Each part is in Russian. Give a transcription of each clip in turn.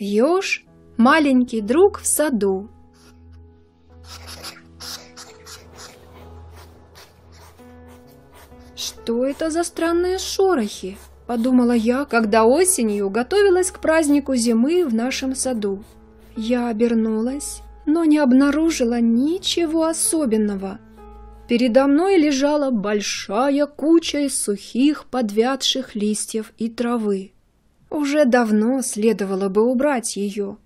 Ёж – маленький друг в саду. Что это за странные шорохи? Подумала я, когда осенью готовилась к празднику зимы в нашем саду. Я обернулась, но не обнаружила ничего особенного. Передо мной лежала большая куча из сухих, подвядших листьев и травы. Уже давно следовало бы убрать ее.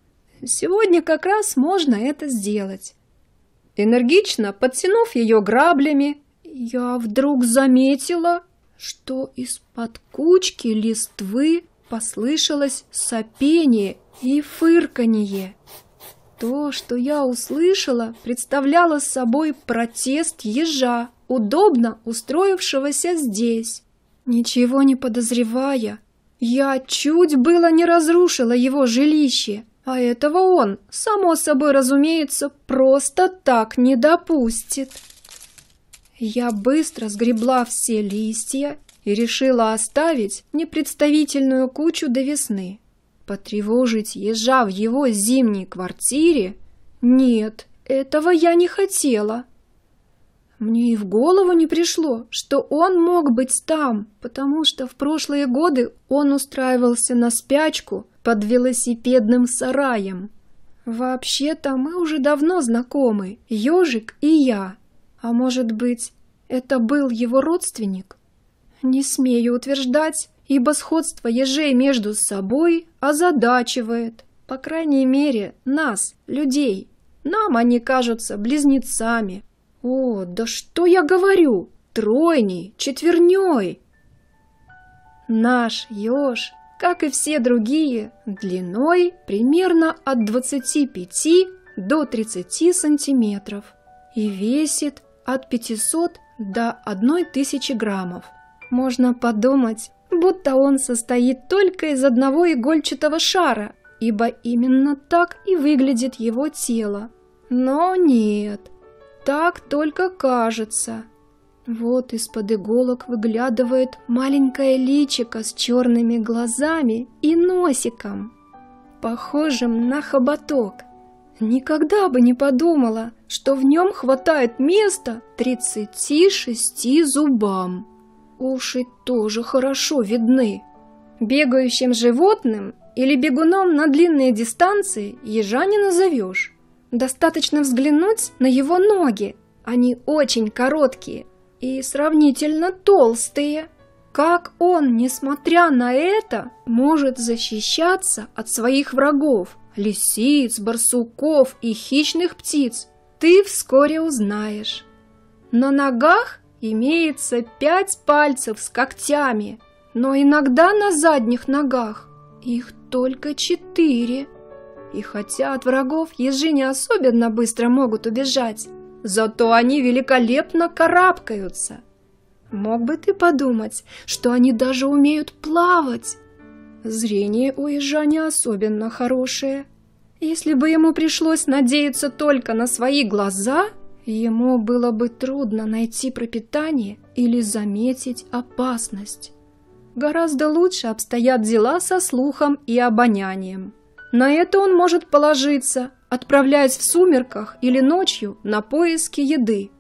Сегодня как раз можно это сделать. Энергично подтянув ее граблями, я вдруг заметила, что из-под кучки листвы послышалось сопение и фырканье. То, что я услышала, представляло собой протест ежа, удобно устроившегося здесь. Ничего не подозревая, я чуть было не разрушила его жилище, а этого он, само собой разумеется, просто так не допустит. Я быстро сгребла все листья и решила оставить непредставительную кучу до весны. Потревожить ежа в его зимней квартире? Нет, этого я не хотела. Мне и в голову не пришло, что он мог быть там, потому что в прошлые годы он устраивался на спячку под велосипедным сараем. Вообще-то мы уже давно знакомы, ежик и я. А может быть, это был его родственник? Не смею утверждать, ибо сходство ежей между собой озадачивает, по крайней мере, нас, людей. Нам они кажутся близнецами. О, да что я говорю, тройней, четверней. Наш еж, как и все другие, длиной примерно от 25 до 30 сантиметров и весит от 500 до 1000 граммов. Можно подумать, будто он состоит только из одного игольчатого шара, ибо именно так и выглядит его тело. Но нет, так только кажется. Вот из-под иголок выглядывает маленькое личико с черными глазами и носиком, похожим на хоботок. Никогда бы не подумала, что в нем хватает места 36 зубам. Уши тоже хорошо видны. Бегающим животным или бегуном на длинные дистанции ежа не назовешь. Достаточно взглянуть на его ноги. Они очень короткие и сравнительно толстые. Как он, несмотря на это, может защищаться от своих врагов, лисиц, барсуков и хищных птиц, ты вскоре узнаешь. На ногах имеется пять пальцев с когтями, но иногда на задних ногах их только четыре. И хотя от врагов ежи не особенно быстро могут убежать, зато они великолепно карабкаются. Мог бы ты подумать, что они даже умеют плавать. Зрение у ежа не особенно хорошее. Если бы ему пришлось надеяться только на свои глаза – Ему было бы трудно найти пропитание или заметить опасность. Гораздо лучше обстоят дела со слухом и обонянием. На это он может положиться, отправляясь в сумерках или ночью на поиски еды.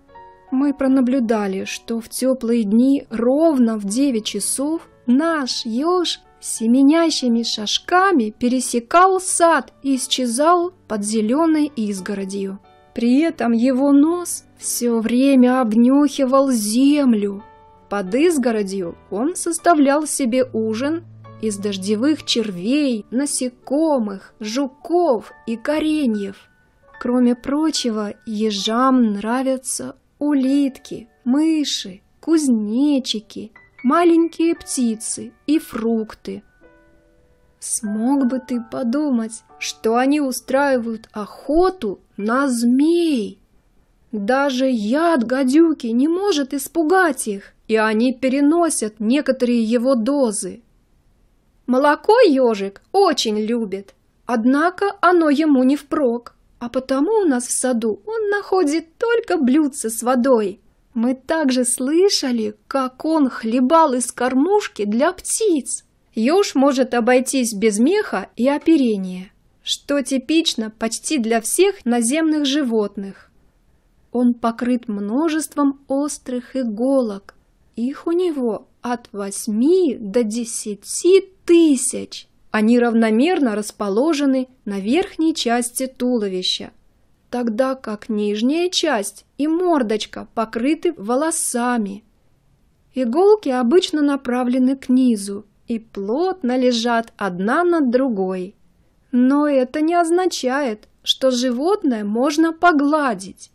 Мы пронаблюдали, что в теплые дни ровно в 9 часов наш еж семенящими шажками пересекал сад и исчезал под зеленой изгородью. При этом его нос все время обнюхивал землю. Под изгородью он составлял себе ужин из дождевых червей, насекомых, жуков и кореньев. Кроме прочего, ежам нравятся улитки, мыши, кузнечики, маленькие птицы и фрукты. Смог бы ты подумать, что они устраивают охоту на змей? Даже яд гадюки не может испугать их, и они переносят некоторые его дозы. Молоко ежик очень любит, однако оно ему не впрок, а потому у нас в саду он находит только блюдце с водой. Мы также слышали, как он хлебал из кормушки для птиц. Еж может обойтись без меха и оперения. что типично почти для всех наземных животных. Он покрыт множеством острых иголок. Их у него от восьми до десяти тысяч. Они равномерно расположены на верхней части туловища, тогда как нижняя часть и мордочка покрыты волосами. Иголки обычно направлены к низу и плотно лежат одна над другой. Но это не означает, что животное можно погладить.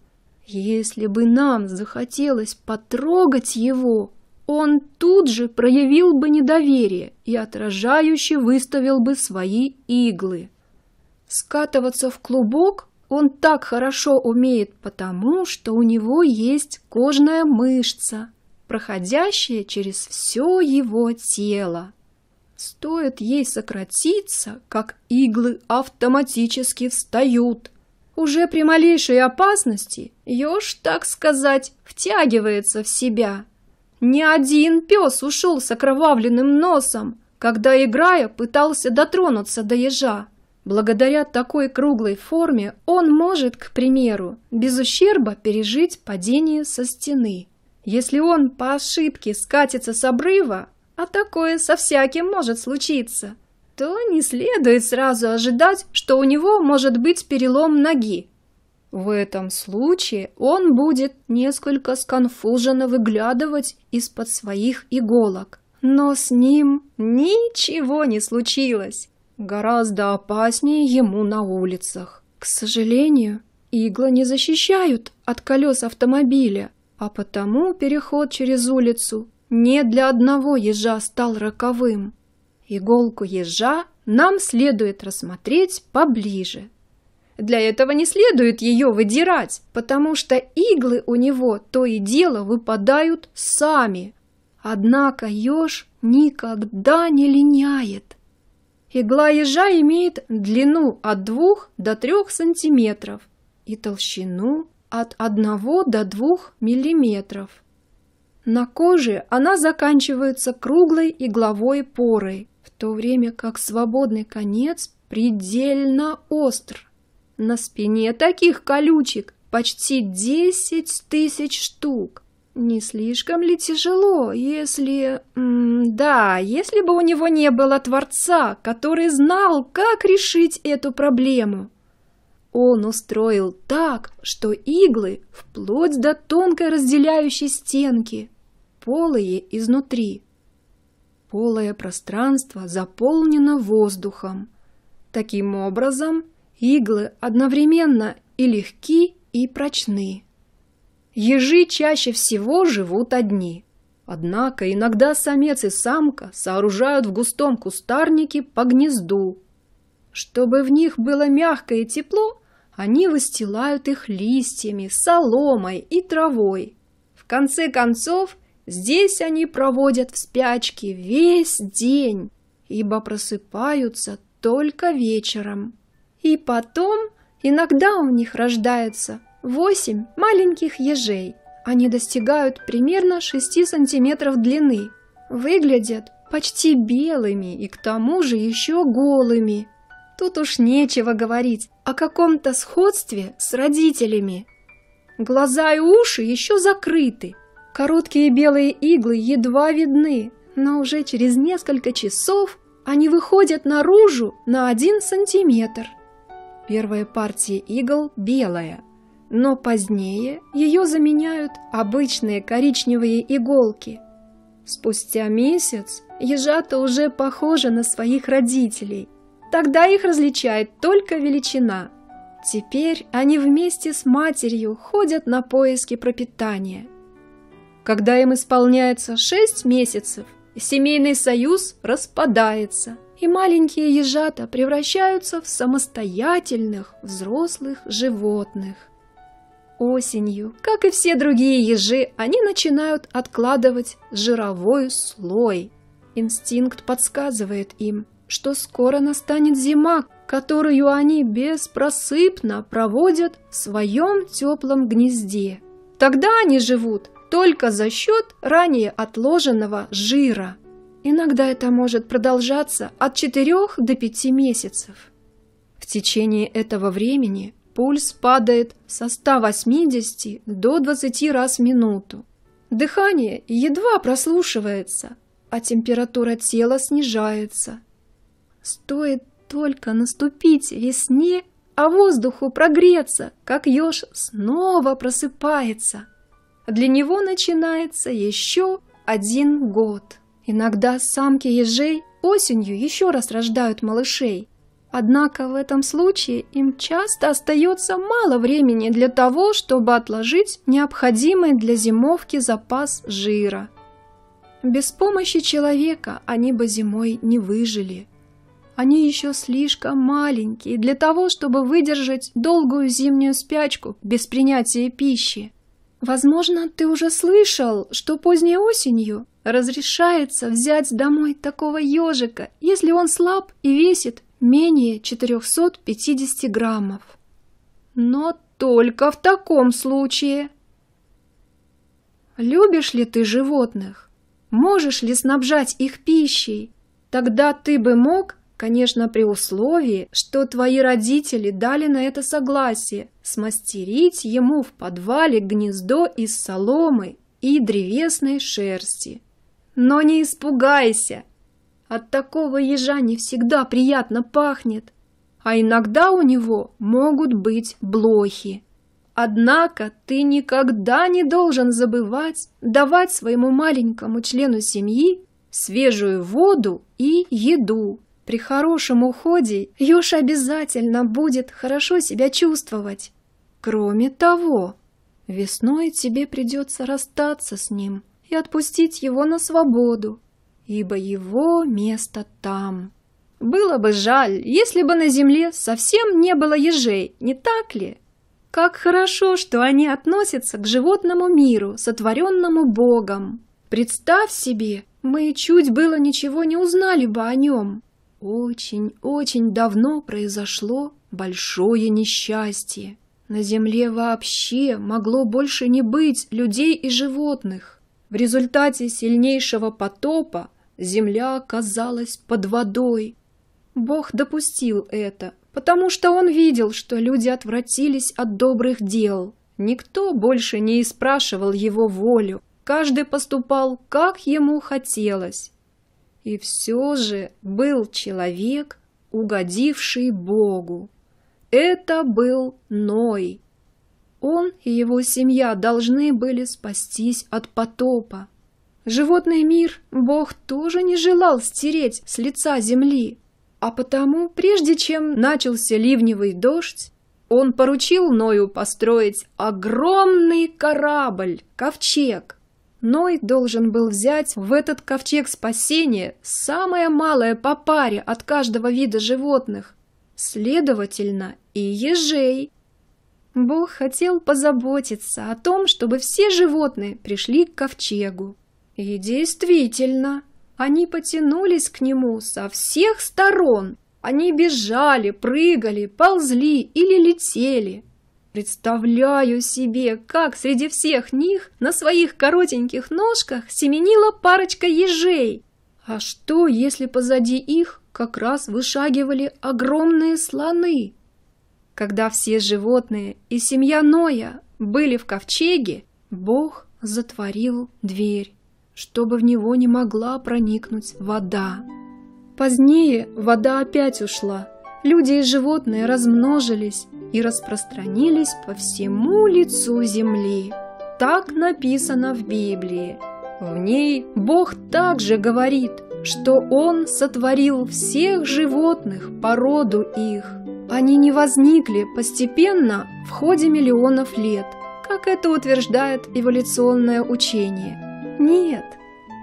Если бы нам захотелось потрогать его, он тут же проявил бы недоверие и отражающе выставил бы свои иглы. Скатываться в клубок он так хорошо умеет потому, что у него есть кожная мышца, проходящая через все его тело. Стоит ей сократиться, как иглы автоматически встают. Уже при малейшей опасности еж, так сказать, втягивается в себя – ни один пес ушел с окровавленным носом, когда, играя, пытался дотронуться до ежа. Благодаря такой круглой форме он может, к примеру, без ущерба пережить падение со стены. Если он по ошибке скатится с обрыва, а такое со всяким может случиться, то не следует сразу ожидать, что у него может быть перелом ноги. В этом случае он будет несколько сконфуженно выглядывать из-под своих иголок. Но с ним ничего не случилось. Гораздо опаснее ему на улицах. К сожалению, иглы не защищают от колес автомобиля, а потому переход через улицу не для одного ежа стал роковым. Иголку ежа нам следует рассмотреть поближе. Для этого не следует ее выдирать, потому что иглы у него то и дело выпадают сами. Однако еж никогда не линяет. Игла ежа имеет длину от 2 до 3 сантиметров и толщину от 1 до 2 миллиметров. На коже она заканчивается круглой игловой порой, в то время как свободный конец предельно остр. На спине таких колючек почти десять тысяч штук. Не слишком ли тяжело, если... М да, если бы у него не было Творца, который знал, как решить эту проблему. Он устроил так, что иглы, вплоть до тонкой разделяющей стенки, полые изнутри. Полое пространство заполнено воздухом. Таким образом, Иглы одновременно и легки, и прочны. Ежи чаще всего живут одни. Однако иногда самец и самка сооружают в густом кустарнике по гнезду. Чтобы в них было мягкое и тепло, они выстилают их листьями, соломой и травой. В конце концов, здесь они проводят в спячке весь день, ибо просыпаются только вечером. И потом иногда у них рождается восемь маленьких ежей. Они достигают примерно 6 сантиметров длины. Выглядят почти белыми и к тому же еще голыми. Тут уж нечего говорить о каком-то сходстве с родителями. Глаза и уши еще закрыты. Короткие белые иглы едва видны, но уже через несколько часов они выходят наружу на один сантиметр. Первая партия игл белая, но позднее ее заменяют обычные коричневые иголки. Спустя месяц ежата уже похожи на своих родителей. Тогда их различает только величина. Теперь они вместе с матерью ходят на поиски пропитания. Когда им исполняется 6 месяцев, семейный союз распадается – и маленькие ежата превращаются в самостоятельных взрослых животных. Осенью, как и все другие ежи, они начинают откладывать жировой слой. Инстинкт подсказывает им, что скоро настанет зима, которую они беспросыпно проводят в своем теплом гнезде. Тогда они живут только за счет ранее отложенного жира – Иногда это может продолжаться от 4 до 5 месяцев. В течение этого времени пульс падает со 180 до 20 раз в минуту. Дыхание едва прослушивается, а температура тела снижается. Стоит только наступить весне, а воздуху прогреться, как еж снова просыпается. Для него начинается еще один год. Иногда самки ежей осенью еще раз рождают малышей. Однако в этом случае им часто остается мало времени для того, чтобы отложить необходимый для зимовки запас жира. Без помощи человека они бы зимой не выжили. Они еще слишком маленькие для того, чтобы выдержать долгую зимнюю спячку без принятия пищи. Возможно, ты уже слышал, что поздней осенью разрешается взять домой такого ежика, если он слаб и весит менее 450 граммов. Но только в таком случае. Любишь ли ты животных? Можешь ли снабжать их пищей? Тогда ты бы мог Конечно, при условии, что твои родители дали на это согласие смастерить ему в подвале гнездо из соломы и древесной шерсти. Но не испугайся! От такого ежа не всегда приятно пахнет, а иногда у него могут быть блохи. Однако ты никогда не должен забывать давать своему маленькому члену семьи свежую воду и еду. При хорошем уходе еж обязательно будет хорошо себя чувствовать. Кроме того, весной тебе придется расстаться с ним и отпустить его на свободу, ибо его место там. Было бы жаль, если бы на земле совсем не было ежей, не так ли? Как хорошо, что они относятся к животному миру, сотворенному Богом. Представь себе, мы чуть было ничего не узнали бы о нем. Очень-очень давно произошло большое несчастье. На земле вообще могло больше не быть людей и животных. В результате сильнейшего потопа земля оказалась под водой. Бог допустил это, потому что он видел, что люди отвратились от добрых дел. Никто больше не испрашивал его волю. Каждый поступал, как ему хотелось. И все же был человек, угодивший Богу. Это был Ной. Он и его семья должны были спастись от потопа. Животный мир Бог тоже не желал стереть с лица земли, а потому, прежде чем начался ливневый дождь, он поручил Ною построить огромный корабль, ковчег, Ной должен был взять в этот ковчег спасения самое малое по паре от каждого вида животных, следовательно, и ежей. Бог хотел позаботиться о том, чтобы все животные пришли к ковчегу. И действительно, они потянулись к нему со всех сторон. Они бежали, прыгали, ползли или летели. Представляю себе, как среди всех них на своих коротеньких ножках семенила парочка ежей. А что, если позади их как раз вышагивали огромные слоны? Когда все животные и семья Ноя были в ковчеге, Бог затворил дверь, чтобы в него не могла проникнуть вода. Позднее вода опять ушла, люди и животные размножились, и распространились по всему лицу земли. Так написано в Библии. В ней Бог также говорит, что Он сотворил всех животных по роду их. Они не возникли постепенно в ходе миллионов лет, как это утверждает эволюционное учение. Нет,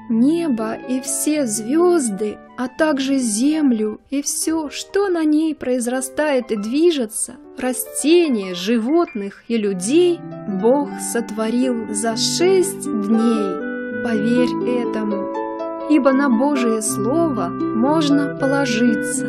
небо и все звезды, а также землю и все, что на ней произрастает и движется, растения, животных и людей Бог сотворил за шесть дней. Поверь этому, ибо на Божие Слово можно положиться.